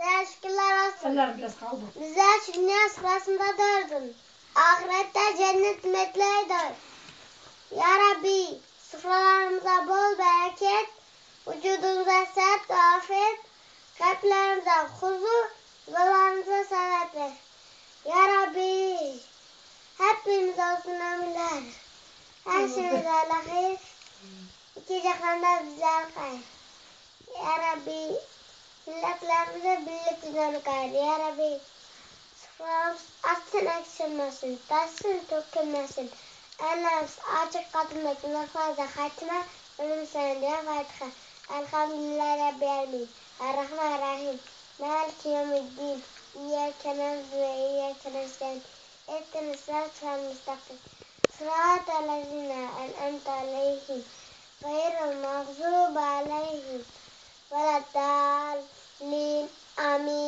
Sana şükürler olsun. Eller biraz kaldı. Şu dünya sırasında doğdun. Ahirette cennet metleydin. Ya Rabbi sıfırlarımıza bol bereket, vücudumuza sert afet, kalplerimize huzur, yollarımıza saadet ver. Ya Rabbi hepimiz olsun ömürler. Her şeyimize hayır. İki cihanda güzel hayır. Ya Rabbi millətlərimizə milli gününü qaydı, ya Rabbi. Sıfırlarımız açsın, əksilməsin, bəssin, tökülməsin. Əllərimiz açıq qadında günahlarca xətimə, ölüm sənəndə fatiha. Elhamdülillah Rabbi Elmin, Ər-Rəhman Rəhim, Məlik Yəmiddin, İyyəkə nəvzu və İyyəkə nəstəyin. Ettin Sırat və müstəqil. Sırat əlləzinə, əl-əmdə əleyhim, qeyr-ül-məğzub. para tal, lin, a mí.